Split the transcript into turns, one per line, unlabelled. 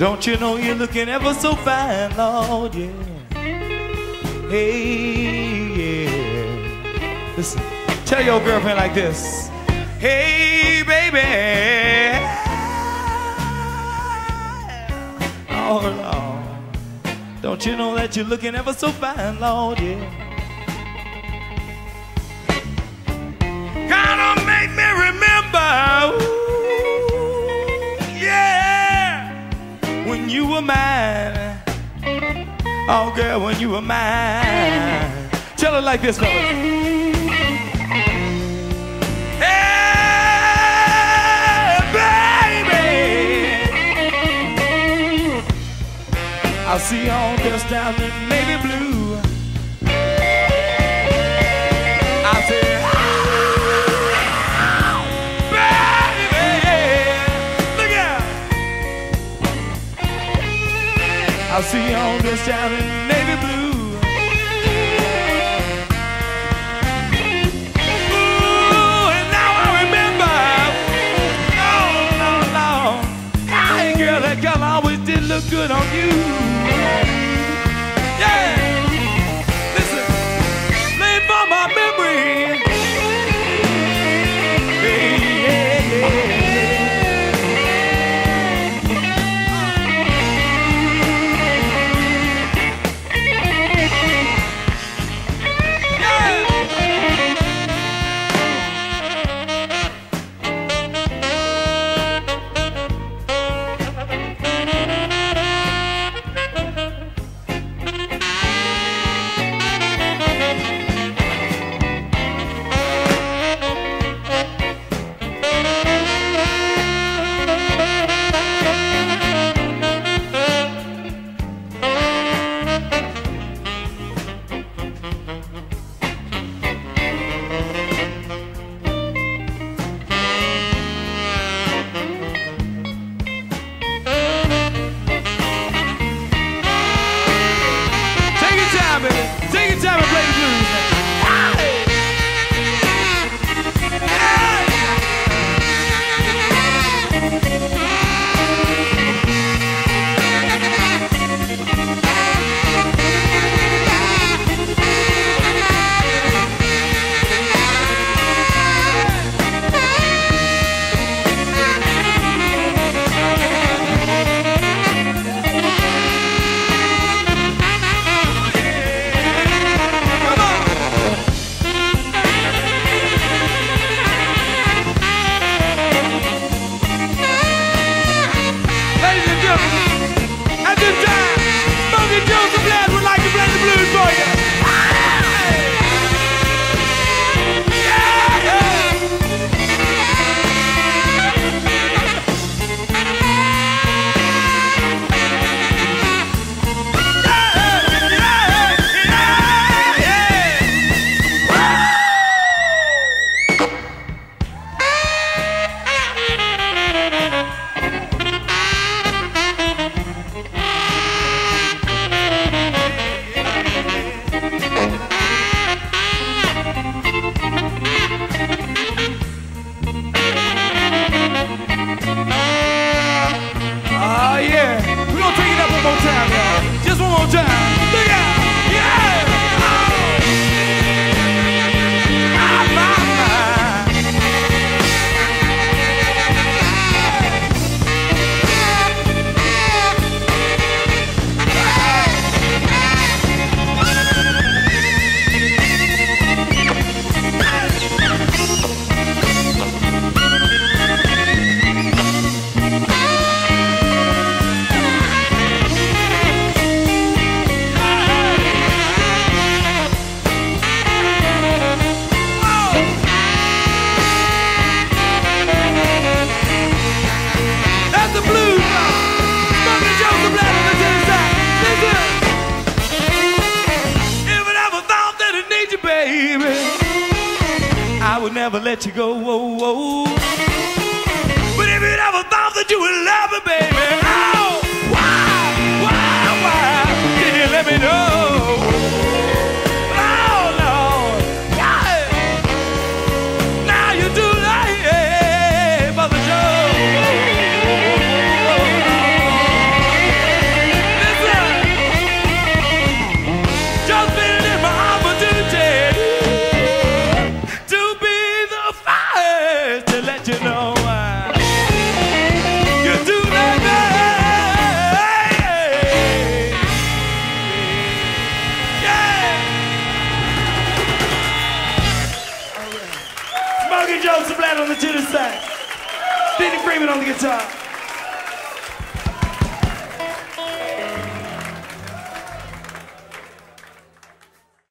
Don't you know you're looking ever so fine, Lord, yeah. Hey, yeah. Listen, tell your girlfriend like this. Hey, baby. Oh, Lord. Don't you know that you're looking ever so fine, Lord, yeah. When you were mine. Oh, girl, when you were mine. Tell it like this, baby. I see all this down in All dressed down in navy blue. Ooh, and now I remember. Oh, no, no. Hey, girl, that girl always did look good on you. Yeah. Ha ha! Never let you go. Whoa, whoa. But if you never thought that you would love me, baby, oh, why, why, why did you let me know? Russell Blatt on the tenor sax. Denny Freeman on the guitar.